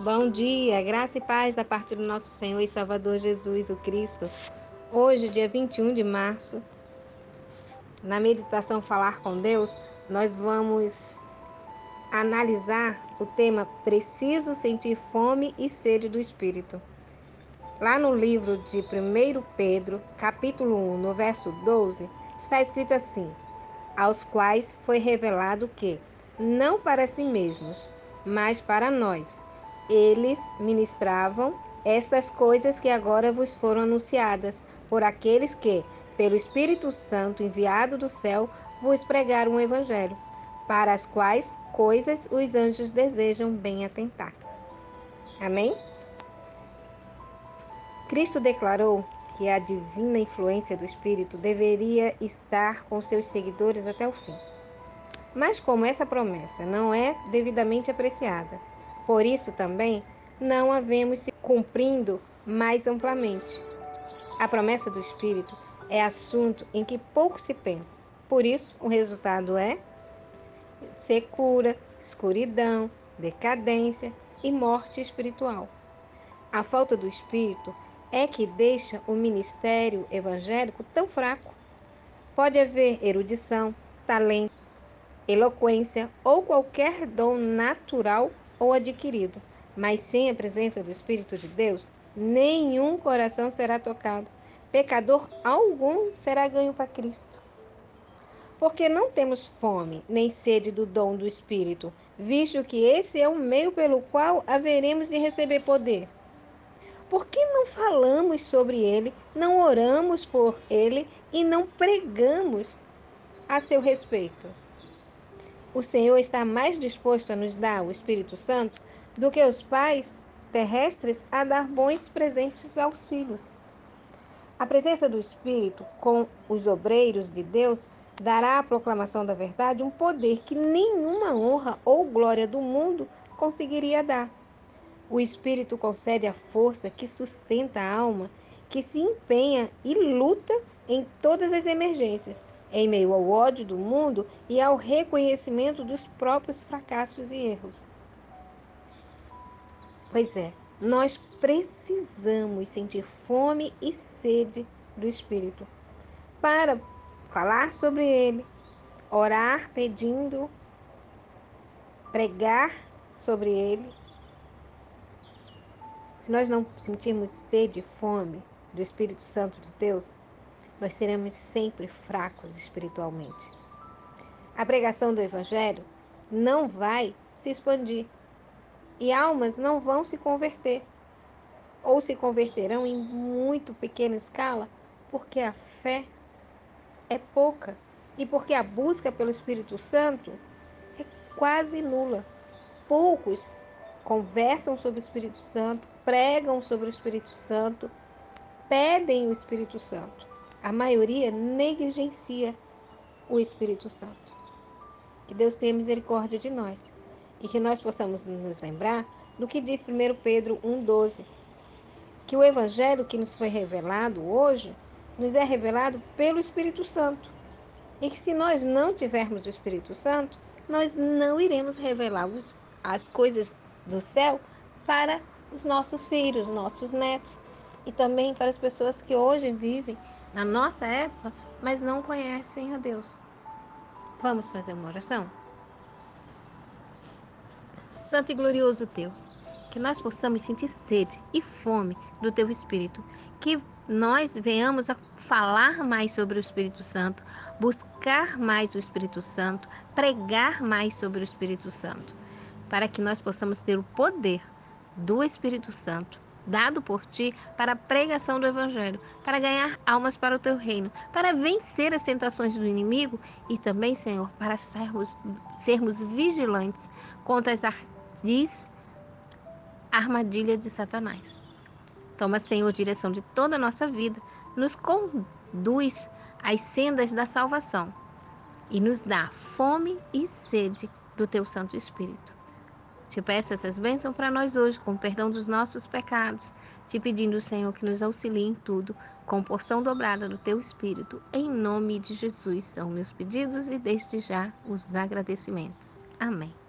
Bom dia, graça e paz da parte do nosso Senhor e Salvador Jesus, o Cristo. Hoje, dia 21 de março, na meditação Falar com Deus, nós vamos analisar o tema Preciso sentir fome e sede do Espírito. Lá no livro de 1 Pedro, capítulo 1, no verso 12, está escrito assim: Aos quais foi revelado que, não para si mesmos, mas para nós, eles ministravam estas coisas que agora vos foram anunciadas por aqueles que, pelo Espírito Santo enviado do céu, vos pregaram o Evangelho, para as quais coisas os anjos desejam bem atentar. Amém? Cristo declarou que a divina influência do Espírito deveria estar com seus seguidores até o fim. Mas como essa promessa não é devidamente apreciada, por isso também não havemos se cumprindo mais amplamente. A promessa do Espírito é assunto em que pouco se pensa. Por isso, o resultado é secura, escuridão, decadência e morte espiritual. A falta do Espírito é que deixa o ministério evangélico tão fraco. Pode haver erudição, talento, eloquência ou qualquer dom natural ou adquirido, mas sem a presença do Espírito de Deus, nenhum coração será tocado, pecador algum será ganho para Cristo. Porque não temos fome nem sede do dom do Espírito, visto que esse é o meio pelo qual haveremos de receber poder. Por que não falamos sobre ele, não oramos por ele e não pregamos a seu respeito? O Senhor está mais disposto a nos dar o Espírito Santo do que os pais terrestres a dar bons presentes aos filhos. A presença do Espírito com os obreiros de Deus dará à proclamação da verdade um poder que nenhuma honra ou glória do mundo conseguiria dar. O Espírito concede a força que sustenta a alma, que se empenha e luta em todas as emergências, em meio ao ódio do mundo e ao reconhecimento dos próprios fracassos e erros. Pois é, nós precisamos sentir fome e sede do Espírito para falar sobre ele, orar pedindo, pregar sobre ele. Se nós não sentirmos sede e fome do Espírito Santo de Deus, nós seremos sempre fracos espiritualmente. A pregação do Evangelho não vai se expandir e almas não vão se converter ou se converterão em muito pequena escala porque a fé é pouca e porque a busca pelo Espírito Santo é quase nula. Poucos conversam sobre o Espírito Santo, pregam sobre o Espírito Santo, pedem o Espírito Santo a maioria negligencia o Espírito Santo. Que Deus tenha misericórdia de nós e que nós possamos nos lembrar do que diz 1 Pedro 1,12: que o Evangelho que nos foi revelado hoje nos é revelado pelo Espírito Santo. E que se nós não tivermos o Espírito Santo, nós não iremos revelar os, as coisas do céu para os nossos filhos, nossos netos e também para as pessoas que hoje vivem na nossa época, mas não conhecem a Deus. Vamos fazer uma oração? Santo e glorioso Deus, que nós possamos sentir sede e fome do Teu Espírito, que nós venhamos a falar mais sobre o Espírito Santo, buscar mais o Espírito Santo, pregar mais sobre o Espírito Santo, para que nós possamos ter o poder do Espírito Santo dado por ti para a pregação do Evangelho, para ganhar almas para o teu reino, para vencer as tentações do inimigo e também, Senhor, para sermos, sermos vigilantes contra as ardis armadilhas de Satanás. Toma, Senhor, direção de toda a nossa vida, nos conduz às sendas da salvação e nos dá fome e sede do teu Santo Espírito. Te peço essas bênçãos para nós hoje, com perdão dos nossos pecados, te pedindo, Senhor, que nos auxilie em tudo, com porção dobrada do teu Espírito. Em nome de Jesus são meus pedidos e desde já os agradecimentos. Amém.